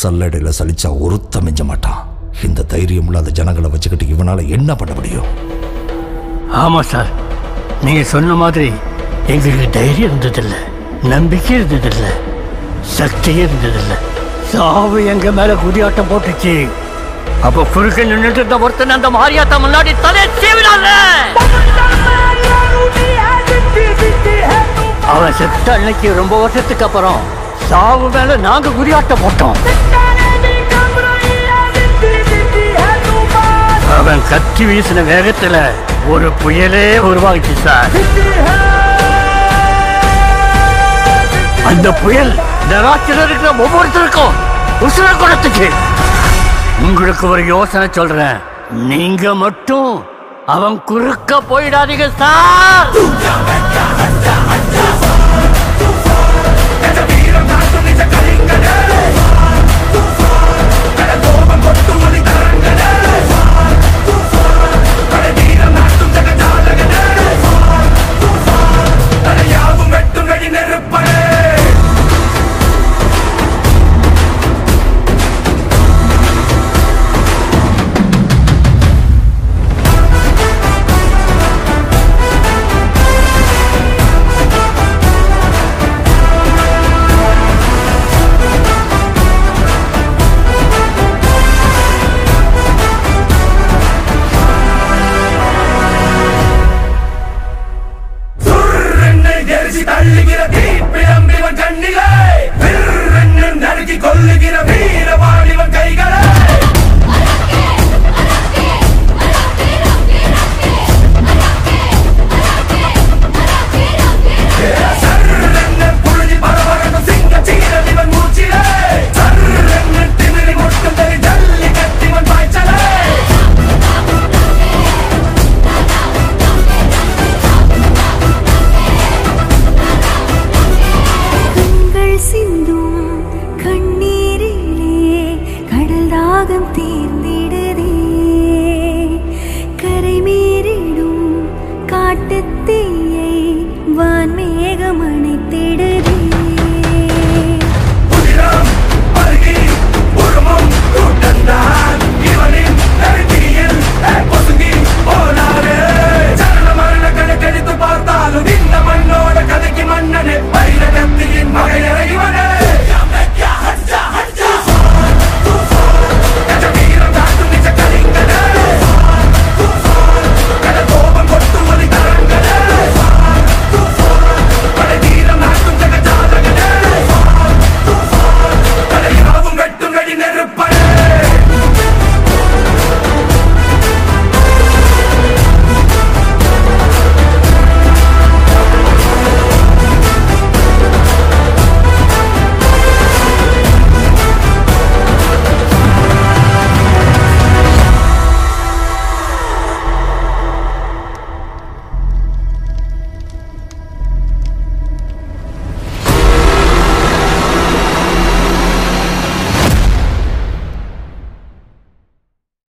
சல்லடையில் சலிச்சா ஒருத்த மிஞ்ச மாட்டான். இந்த தைரியம் இல்லாத ஜனங்களை வச்சுக்கிட்டு இவனால என்ன பண்ண முடியும்? ஆமாம் சார். நீங்கள் சொன்ன மாதிரி எங்களுக்கு தைரியம் இருந்ததில்லை நம்பிக்கை இருந்ததில்லை சக்தியே இருந்ததில்லை. சாவு எங்க மேல குதியாட்டம் போட்டுச்சு. அப்ப குறுக்க நின்றுட்டு இருந்த ஒருத்தன் அந்த மாரியாத்தா முன்னாடி தலை சீவினால அவன் செத்த அன்னைக்கு ரொம்ப வருஷத்துக்கு அப்புறம் சாவு மேல நாங்க குறியாட்ட போட்டோம். அவன் கத்தி வீசின வேகத்துல ஒரு புயலே உருவாகிச்சு சார். அந்த புயல் நராட்சியில் இருக்கிற ஒவ்வொருத்தருக்கும் உசுர குடத்துக்கு உங்களுக்கு ஒரு யோசனை சொல்றேன். நீங்க மட்டும் அவன் குறுக்க போயிடாதீங்க சார். சுர்ரென்னு en.